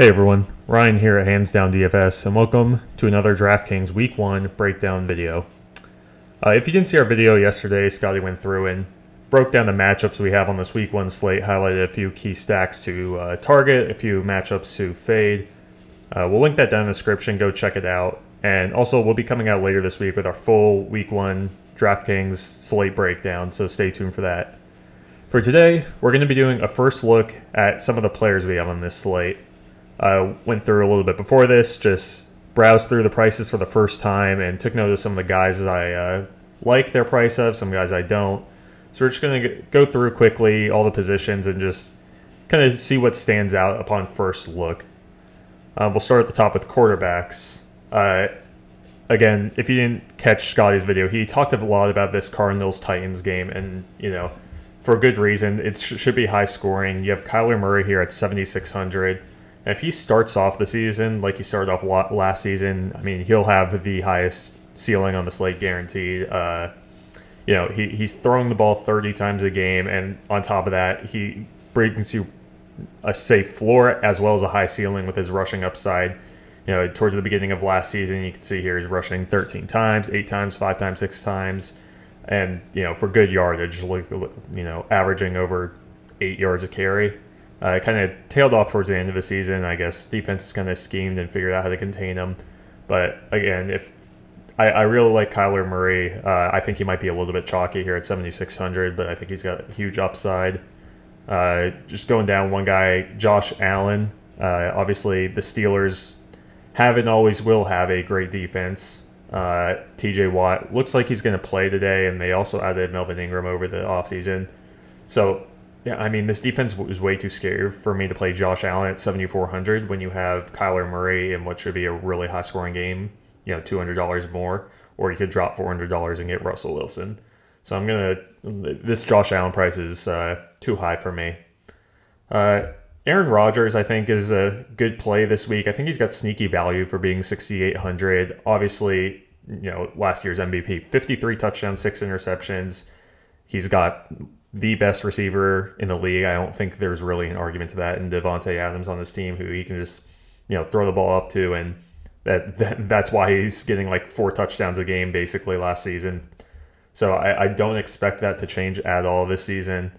Hey everyone, Ryan here at Hands Down DFS, and welcome to another DraftKings Week 1 breakdown video. Uh, if you didn't see our video yesterday, Scotty went through and broke down the matchups we have on this Week 1 slate, highlighted a few key stacks to uh, target, a few matchups to fade. Uh, we'll link that down in the description, go check it out. And also, we'll be coming out later this week with our full Week 1 DraftKings slate breakdown, so stay tuned for that. For today, we're going to be doing a first look at some of the players we have on this slate. I went through a little bit before this, just browsed through the prices for the first time and took note of some of the guys that I uh, like their price of, some guys I don't. So we're just going to go through quickly all the positions and just kind of see what stands out upon first look. Uh, we'll start at the top with quarterbacks. Uh, again, if you didn't catch Scotty's video, he talked a lot about this Cardinals Titans game, and you know, for a good reason. It sh should be high scoring. You have Kyler Murray here at 7,600 if he starts off the season like he started off last season, I mean, he'll have the highest ceiling on the slate guaranteed. Uh, you know, he, he's throwing the ball 30 times a game, and on top of that, he brings you a safe floor as well as a high ceiling with his rushing upside. You know, towards the beginning of last season, you can see here he's rushing 13 times, 8 times, 5 times, 6 times, and, you know, for good yardage, like you know, averaging over 8 yards a carry. Uh, kind of tailed off towards the end of the season. I guess defense is kind of schemed and figured out how to contain him. But again, if I, I really like Kyler Murray, uh, I think he might be a little bit chalky here at 7,600, but I think he's got a huge upside. Uh, just going down one guy, Josh Allen. Uh, obviously, the Steelers have and always will have a great defense. Uh, TJ Watt looks like he's going to play today, and they also added Melvin Ingram over the offseason. So yeah, I mean, this defense was way too scary for me to play Josh Allen at 7,400 when you have Kyler Murray in what should be a really high scoring game, you know, $200 more, or you could drop $400 and get Russell Wilson. So I'm going to, this Josh Allen price is uh, too high for me. Uh, Aaron Rodgers, I think, is a good play this week. I think he's got sneaky value for being 6,800. Obviously, you know, last year's MVP, 53 touchdowns, six interceptions. He's got the best receiver in the league. I don't think there's really an argument to that. And Davante Adams on this team, who he can just you know throw the ball up to, and that, that that's why he's getting like four touchdowns a game basically last season. So I, I don't expect that to change at all this season.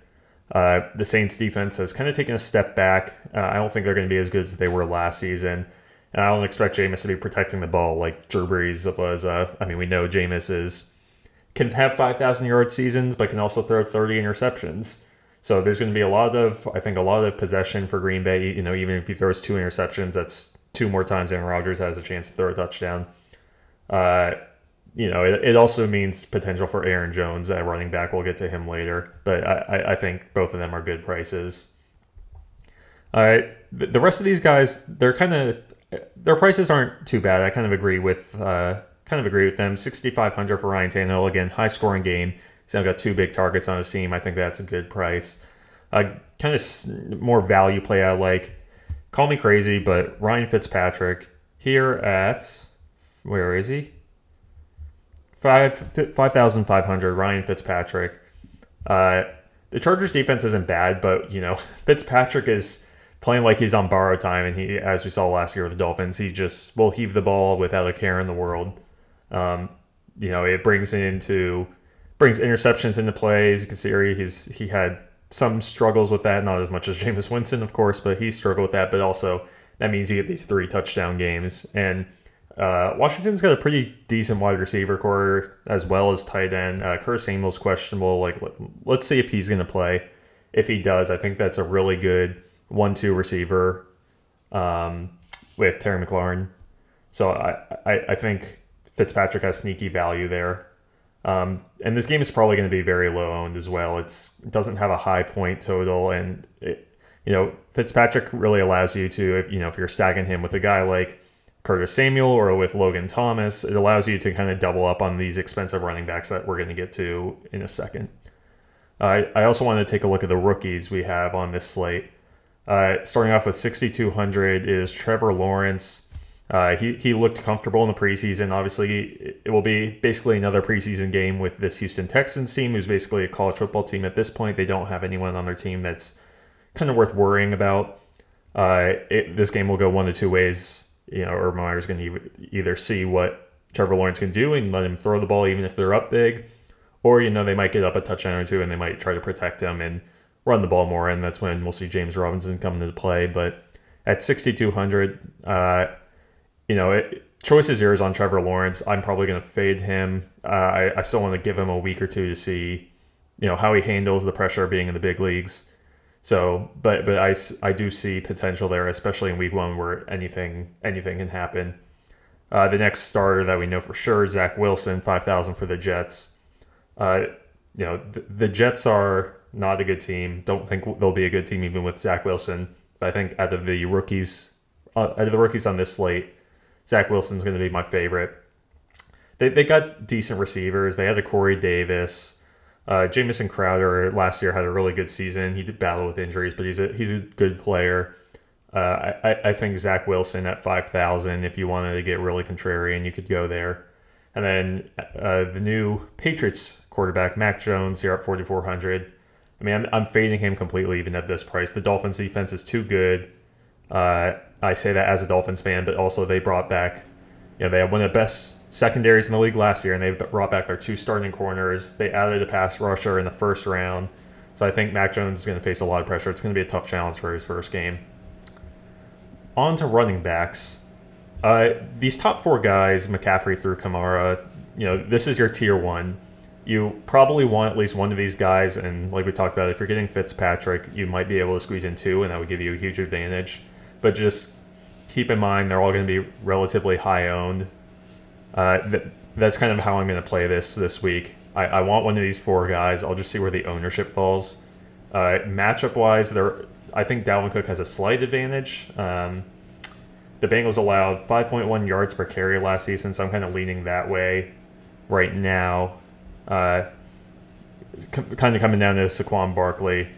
Uh, the Saints defense has kind of taken a step back. Uh, I don't think they're going to be as good as they were last season. And I don't expect Jameis to be protecting the ball like Drew Brees was. Uh, I mean, we know Jameis is can have 5,000 yard seasons, but can also throw 30 interceptions. So there's going to be a lot of, I think, a lot of possession for Green Bay. You know, even if he throws two interceptions, that's two more times Aaron Rodgers has a chance to throw a touchdown. Uh, you know, it, it also means potential for Aaron Jones at running back. We'll get to him later, but I, I think both of them are good prices. All right, the rest of these guys, they're kind of their prices aren't too bad. I kind of agree with uh, kind of agree with them. 6,500 for Ryan Tannehill. Again, high scoring game. He's now got two big targets on his team. I think that's a good price. Uh, kind of more value play I like. Call me crazy, but Ryan Fitzpatrick here at where is he? Five five thousand five hundred. Ryan Fitzpatrick. Uh, the Chargers defense isn't bad, but you know Fitzpatrick is playing like he's on borrowed time, and he, as we saw last year with the Dolphins, he just will heave the ball without a care in the world. Um, you know, it brings into brings interceptions into play. As you can see, he's he had some struggles with that, not as much as Jameis Winston, of course, but he struggled with that. But also, that means you get these three touchdown games. And uh, Washington's got a pretty decent wide receiver corps as well as tight end. Uh, Curtis Samuel's questionable. Like, let's see if he's going to play. If he does, I think that's a really good one-two receiver um, with Terry McLaurin. So I, I, I think Fitzpatrick has sneaky value there. Um, and this game is probably going to be very low owned as well. It's, it doesn't have a high point total, and it, you know Fitzpatrick really allows you to, you know, if you're stacking him with a guy like Curtis Samuel or with Logan Thomas, it allows you to kind of double up on these expensive running backs that we're going to get to in a second. Uh, I also want to take a look at the rookies we have on this slate. Uh, starting off with 6,200 is Trevor Lawrence. Uh, he, he looked comfortable in the preseason. Obviously, it will be basically another preseason game with this Houston Texans team, who's basically a college football team at this point. They don't have anyone on their team that's kind of worth worrying about. Uh, it, this game will go one of two ways. You know, Urban Meyer's going to either see what Trevor Lawrence can do and let him throw the ball even if they're up big, or you know they might get up a touchdown or two and they might try to protect him and run the ball more, and that's when we'll see James Robinson come into play. But at 6,200, uh, you know, it, choice is yours on Trevor Lawrence. I'm probably going to fade him. Uh, I, I still want to give him a week or two to see, you know, how he handles the pressure of being in the big leagues. So, but but I, I do see potential there, especially in week one where anything anything can happen. Uh, the next starter that we know for sure, Zach Wilson, five thousand for the Jets. Uh, you know, the, the Jets are not a good team. Don't think they'll be a good team even with Zach Wilson. But I think out of the rookies, uh, out of the rookies on this slate, Zach Wilson's going to be my favorite. They, they got decent receivers. They had a Corey Davis. Uh, Jamison Crowder last year had a really good season. He did battle with injuries, but he's a he's a good player. Uh, I, I think Zach Wilson at 5,000, if you wanted to get really contrarian, you could go there. And then uh, the new Patriots quarterback, Mac Jones, here at 4,400. I mean, I'm, I'm fading him completely even at this price. The Dolphins defense is too good. Uh, I say that as a Dolphins fan, but also they brought back, you know, they had one of the best secondaries in the league last year, and they brought back their two starting corners. They added a pass rusher in the first round. So I think Mac Jones is going to face a lot of pressure. It's going to be a tough challenge for his first game. On to running backs. Uh, these top four guys, McCaffrey through Kamara, you know, this is your tier one you probably want at least one of these guys. And like we talked about, if you're getting Fitzpatrick, you might be able to squeeze in two, and that would give you a huge advantage. But just keep in mind they're all going to be relatively high owned. Uh, th- that's kind of how I'm going to play this this week. I, I, want one of these four guys. I'll just see where the ownership falls. Uh, matchup wise, there I think Dalvin Cook has a slight advantage. Um, the Bengals allowed 5.1 yards per carry last season, so I'm kind of leaning that way right now. Uh, kind of coming down to Saquon Barkley.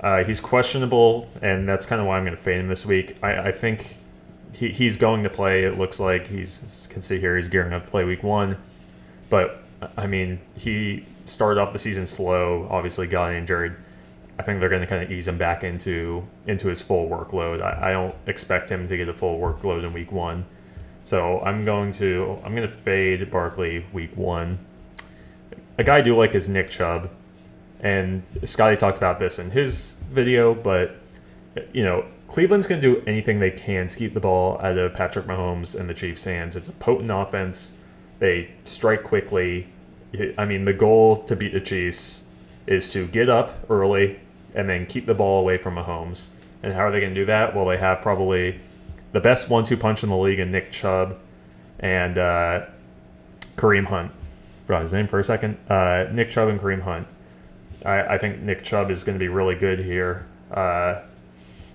Uh, he's questionable, and that's kind of why I'm going to fade him this week. I, I think he, he's going to play. It looks like he's can see here he's gearing up to play week one, but I mean he started off the season slow. Obviously got injured. I think they're going to kind of ease him back into into his full workload. I, I don't expect him to get a full workload in week one, so I'm going to I'm going to fade Barkley week one a guy I do like is Nick Chubb, and Scotty talked about this in his video. But you know, Cleveland's going to do anything they can to keep the ball out of Patrick Mahomes and the Chiefs' hands. It's a potent offense. They strike quickly. I mean, the goal to beat the Chiefs is to get up early and then keep the ball away from Mahomes. And how are they going to do that? Well, they have probably the best one-two punch in the league in Nick Chubb and uh, Kareem Hunt forgot his name for a second. Uh, Nick Chubb and Kareem Hunt. I, I think Nick Chubb is going to be really good here. Uh,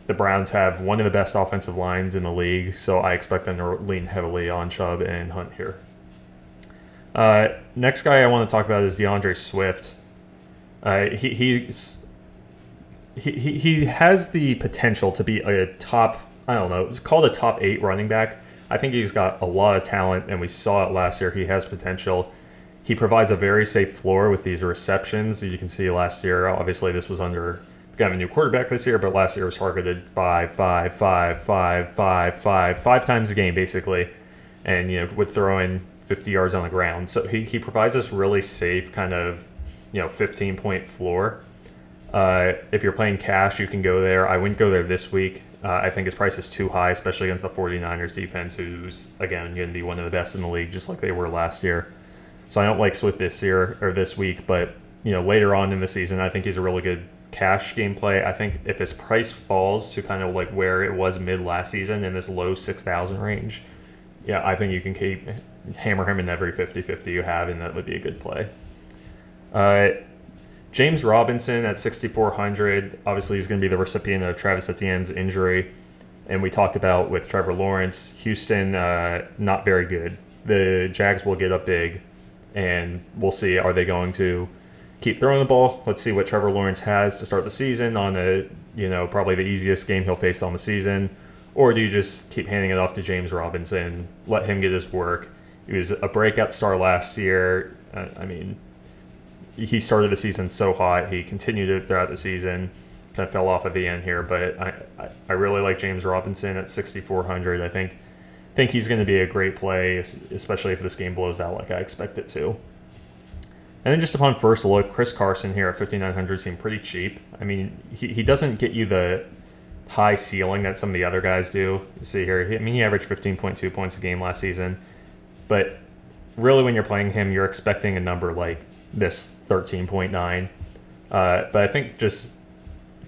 the Browns have one of the best offensive lines in the league, so I expect them to lean heavily on Chubb and Hunt here. Uh, next guy I want to talk about is D'Andre Swift. Uh, he, he's he, he, he has the potential to be a top I don't know it's called a top eight running back. I think he's got a lot of talent, and we saw it last year. He has potential. He provides a very safe floor with these receptions. You can see last year, obviously, this was under got a new quarterback this year, but last year was targeted five, five, five, five, five, five, five times a game basically, and you know with throwing 50 yards on the ground. So he, he provides this really safe kind of you know 15 point floor. Uh, if you're playing cash, you can go there. I wouldn't go there this week. Uh, I think his price is too high, especially against the 49ers defense, who's again going to be one of the best in the league, just like they were last year. So I don't like Swift this year or this week, but you know later on in the season, I think he's a really good cash gameplay. I think if his price falls to kind of like where it was mid last season in this low six thousand range, yeah, I think you can keep hammer him in every 50-50 you have, and that would be a good play. Uh, James Robinson at 6,400. Obviously, he's going to be the recipient of Travis Etienne's injury. And we talked about with Trevor Lawrence, Houston, uh, not very good. The Jags will get up big and we'll see are they going to keep throwing the ball. Let's see what Trevor Lawrence has to start the season on a you know probably the easiest game he'll face on the season, or do you just keep handing it off to James Robinson, let him get his work? He was a breakout star last year. Uh, I mean, he started the season so hot. He continued it throughout the season. kind of fell off at the end here, but I, I, I really like James Robinson at 6,400. I think think he's going to be a great play, especially if this game blows out like I expect it to. And then just upon first look, Chris Carson here at 5,900 seemed pretty cheap. I mean, he, he doesn't get you the high ceiling that some of the other guys do. You see here, I mean, he averaged 15.2 points a game last season. But really, when you're playing him, you're expecting a number like this 13.9. Uh, but I think just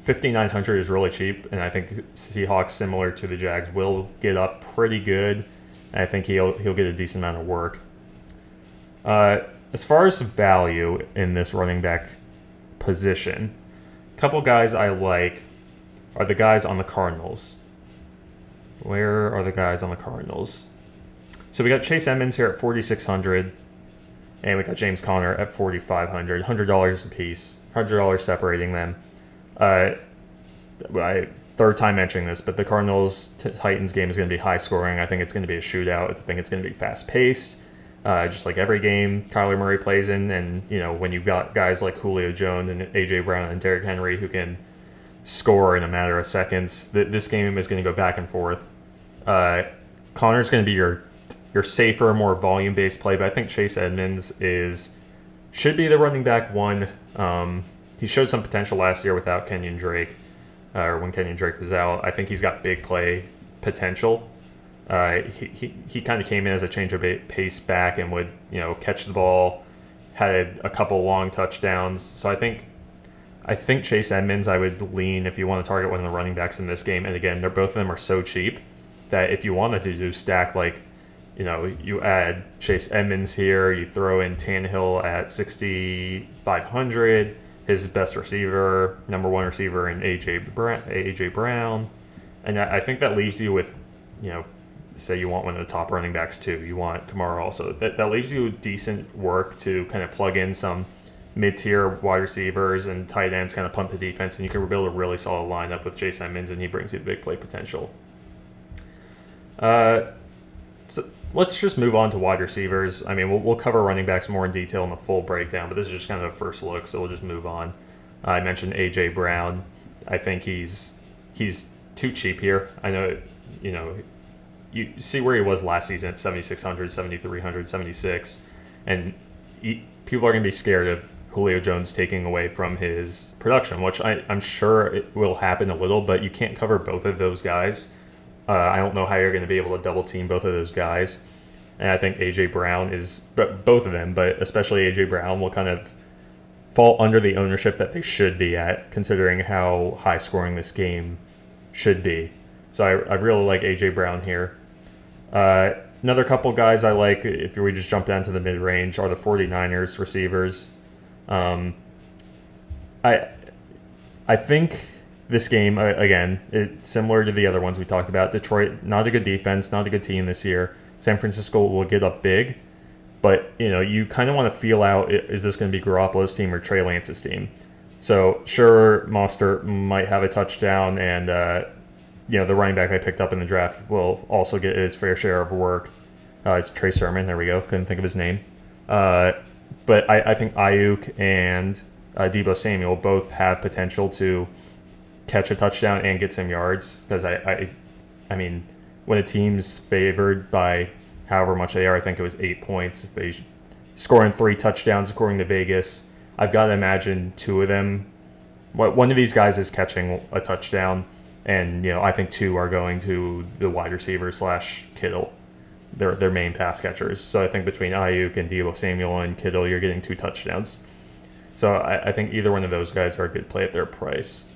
5,900 is really cheap, and I think Seahawks, similar to the Jags, will get up pretty good. I think he'll he'll get a decent amount of work. Uh, as far as value in this running back position, a couple guys I like are the guys on the Cardinals. Where are the guys on the Cardinals? So we got Chase Edmonds here at 4,600, and we got James Conner at 4,500. $100 a piece, $100 separating them. Uh, I third time mentioning this, but the Cardinals Titans game is going to be high scoring. I think it's going to be a shootout. I think it's going to be fast paced. Uh, just like every game Kyler Murray plays in, and you know when you've got guys like Julio Jones and AJ Brown and Derrick Henry who can score in a matter of seconds, th- this game is going to go back and forth. Uh, Conner's going to be your your safer, more volume based play, but I think Chase Edmonds is should be the running back one. Um, he showed some potential last year without Kenyon Drake, uh, or when Kenyon Drake was out. I think he's got big play potential. Uh, he he, he kind of came in as a change of pace back and would you know catch the ball, had a couple long touchdowns. So I think I think Chase Edmonds I would lean if you want to target one of the running backs in this game. And again, they're both of them are so cheap that if you wanted to do stack like you know, you add Chase Edmonds here, you throw in Tannehill at 6,500, his best receiver, number one receiver in AJ Brown, AJ Brown, and I think that leaves you with, you know, say you want one of the top running backs too. You want Kamara also. That that leaves you decent work to kind of plug in some mid-tier wide receivers and tight ends, kind of pump the defense, and you can build a really solid lineup with Chase Edmonds, and he brings you the big play potential. Uh, so let's just move on to wide receivers. I mean, we'll, we'll cover running backs more in detail in the full breakdown, but this is just kind of a first look, so we'll just move on. I mentioned AJ Brown. I think he's he's too cheap here. I know, you know, you see where he was last season at 7,600, 7,300, 76, and he, people are going to be scared of Julio Jones taking away from his production, which I, I'm sure it will happen a little, but you can't cover both of those guys uh, I don't know how you're going to be able to double team both of those guys. And I think AJ Brown is, but both of them, but especially AJ Brown will kind of fall under the ownership that they should be at, considering how high scoring this game should be. So I, I really like AJ Brown here. Uh, another couple guys I like, if we just jump down to the mid range, are the 49ers receivers. Um, I I think this game again, it, similar to the other ones we talked about. Detroit, not a good defense, not a good team this year. San Francisco will get up big, but you know you kind of want to feel out: is this going to be Garoppolo's team or Trey Lance's team? So sure, Mostert might have a touchdown, and uh, you know the running back I picked up in the draft will also get his fair share of work. Uh, it's Trey Sermon. There we go. Couldn't think of his name. Uh, but I, I, think Aiyuk and uh, Deebo Samuel both have potential to catch a touchdown and get some yards because I, I, I mean, when a team's favored by however much they are, I think it was eight points. They scoring three touchdowns according to Vegas. I've got to imagine two of them. What One of these guys is catching a touchdown, and you know I think two are going to the wide receiver slash Kittle, their their main pass catchers. So I think between Aiyuk and Deebo Samuel and Kittle, you're getting two touchdowns. So I, I think either one of those guys are a good play at their price.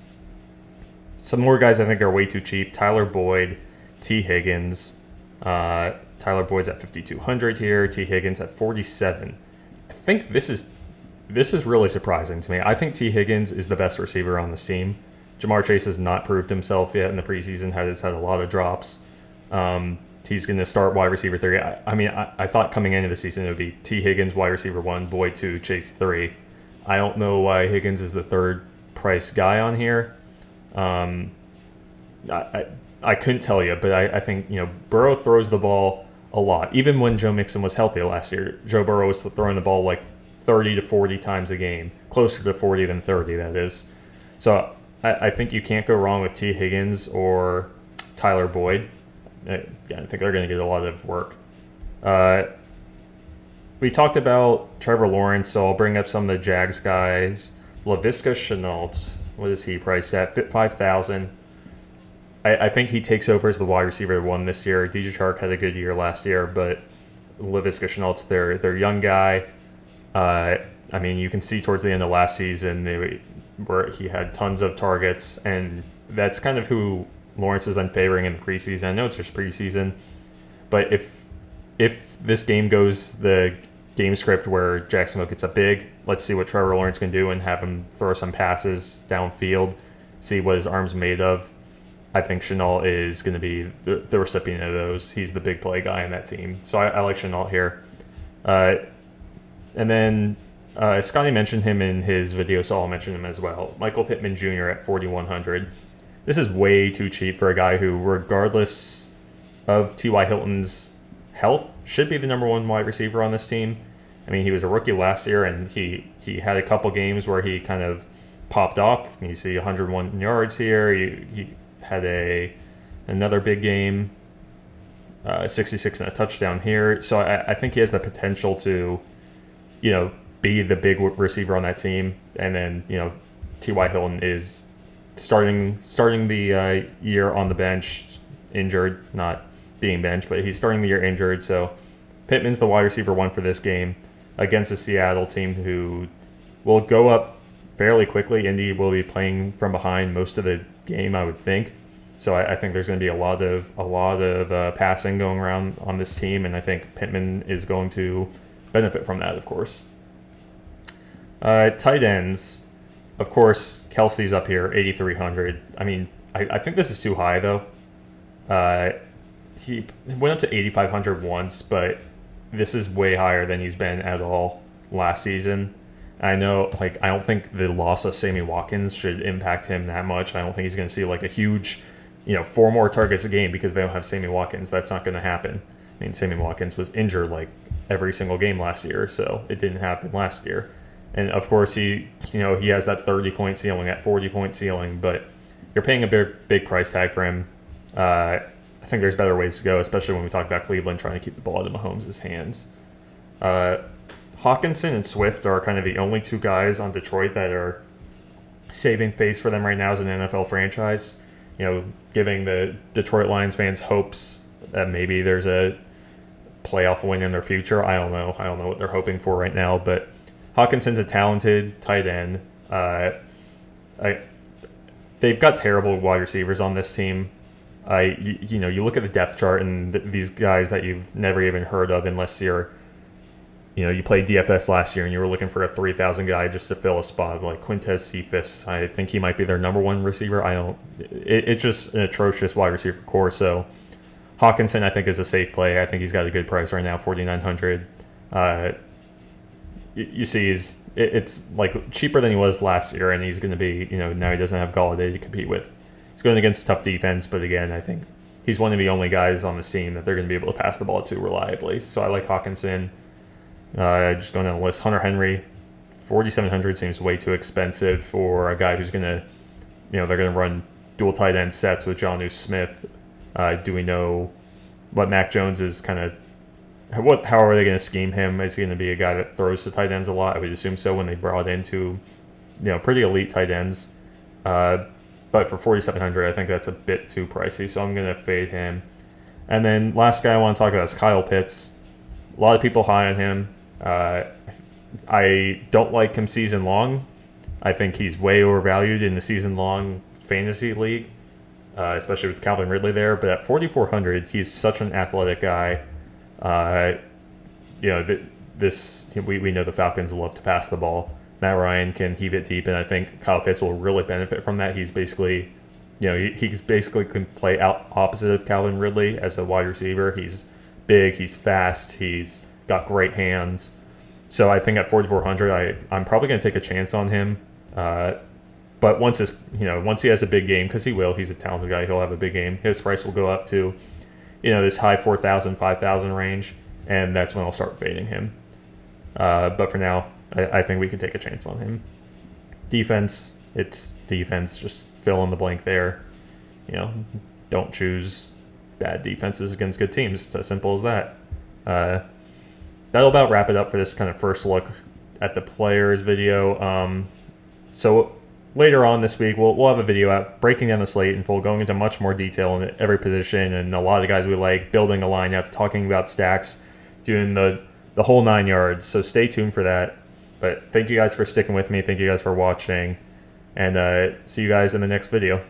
Some more guys I think are way too cheap. Tyler Boyd, Tee Higgins. Uh, Tyler Boyd's at 5200 here. Tee Higgins at 47. I think this is this is really surprising to me. I think Tee Higgins is the best receiver on this team. Ja'Marr Chase has not proved himself yet in the preseason. Has had a lot of drops. Um, he's going to start wide receiver three. I, I mean, I, I, thought coming into the season it would be Tee Higgins wide receiver one, Boyd two, Chase three. I don't know why Higgins is the third price guy on here. Um, I, I, I couldn't tell you, but I, I think you know Burrow throws the ball a lot. Even when Joe Mixon was healthy last year, Joe Burrow was throwing the ball like 30 to 40 times a game, closer to 40 than 30, that is. So I, I think you can't go wrong with Tee Higgins or Tyler Boyd. I, think they're going to get a lot of work. Uh, we talked about Trevor Lawrence, so I'll bring up some of the Jags guys. Laviska Shenault, what is he priced at? Fit five thousand. I, I think he takes over as the wide receiver one this year. DJ Chark had a good year last year, but Laviska Shenault's their their young guy. Uh, I mean, you can see towards the end of last season they, where he had tons of targets, and that's kind of who Lawrence has been favoring in the preseason. I know it's just preseason, but if if this game goes the game script where Jacksonville gets a big, let's see what Trevor Lawrence can do and have him throw some passes downfield, see what his arm's made of. I think Shenault is going to be the, the, recipient of those. He's the big play guy in that team. So I, I like Shenault here. Uh, and then uh, Scotty mentioned him in his video, so I'll mention him as well. Michael Pittman Jr. at 4,100. This is way too cheap for a guy who, regardless of T.Y. Hilton's health, should be the number one wide receiver on this team. I mean, he was a rookie last year, and he he had a couple games where he kind of popped off. You see 101 yards here. He, he had a another big game, uh, 66 and a touchdown here. So I, I think he has the potential to, you know, be the big receiver on that team. And then you know, T.Y. Hilton is starting starting the uh, year on the bench, injured, not being benched, but he's starting the year injured. So Pittman's the wide receiver one for this game against a Seattle team who will go up fairly quickly. Indy will be playing from behind most of the game, I would think. So I, I think there's going to be a lot of a lot of uh, passing going around on this team, and I think Pittman is going to benefit from that, of course. Uh, tight ends, of course, Kelce's up here, 8,300. I mean, I, I think this is too high though. Uh, he went up to 8,500 once, but this is way higher than he's been at all last season. I know, like, I don't think the loss of Sammy Watkins should impact him that much. I don't think he's going to see like a huge, you know, four more targets a game because they don't have Sammy Watkins. That's not going to happen. I mean, Sammy Watkins was injured like every single game last year, so it didn't happen last year. And of course, he, you know, he has that 30 point ceiling, that 40 point ceiling, but you're paying a big, big price tag for him. Uh, I think there's better ways to go, especially when we talk about Cleveland trying to keep the ball out of Mahomes' hands. Uh, Hockenson and Swift are kind of the only two guys on Detroit that are saving face for them right now as an NFL franchise. You know, giving the Detroit Lions fans hopes that maybe there's a playoff win in their future. I don't know. I don't know what they're hoping for right now, but Hockenson's a talented tight end. Uh, I, they've got terrible wide receivers on this team. I you, you, know you look at the depth chart and th- these guys that you've never even heard of unless you're you know you played DFS last year and you were looking for a 3000 guy just to fill a spot like Quintez Cephus I think he might be their number one receiver. I don't it, it's just an atrocious wide receiver corps. So Hockenson I think is a safe play. I think he's got a good price right now 4900 uh, you, you see he's it, it's like cheaper than he was last year and he's going to be you know now he doesn't have Golladay to compete with going against tough defense, but again, I think he's one of the only guys on this team that they're going to be able to pass the ball to reliably. So I like Hockenson. Uh, just going down the list, Hunter Henry, 4,700 seems way too expensive for a guy who's going to, you know, they're going to run dual tight end sets with Jonnu Smith. Uh, do we know what Mac Jones is kind of what how are they going to scheme him? Is he going to be a guy that throws to tight ends a lot? I would assume so when they brought into, you know, pretty elite tight ends. Uh, but for 4700 I think that's a bit too pricey, so I'm going to fade him. And then last guy I want to talk about is Kyle Pitts. A lot of people high on him. Uh, I don't like him season long. I think he's way overvalued in the season long fantasy league, uh, especially with Calvin Ridley there. But at 4,400, he's such an athletic guy. Uh, you know, th- this we, we know the Falcons love to pass the ball. Matt Ryan can heave it deep, and I think Kyle Pitts will really benefit from that. He's basically, you know, he, he's basically can play out opposite of Calvin Ridley as a wide receiver. He's big, he's fast, he's got great hands. So I think at 4,400, I I'm probably going to take a chance on him. Uh, but once his, you know, once he has a big game, because he will, he's a talented guy. He'll have a big game. His price will go up to, you know, this high 4,000, 5,000 range, and that's when I'll start fading him. Uh, but for now, I, I think we can take a chance on him. Defense, It's defense, just fill in the blank there. You know, don't choose bad defenses against good teams. It's as simple as that. Uh, that'll about wrap it up for this kind of first look at the players video. Um, so later on this week, we'll, we'll have a video out breaking down the slate in full, going into much more detail in every position and a lot of the guys we like, building a lineup, talking about stacks, doing the, the whole nine yards. So stay tuned for that. But thank you guys for sticking with me. Thank you guys for watching. And uh, see you guys in the next video.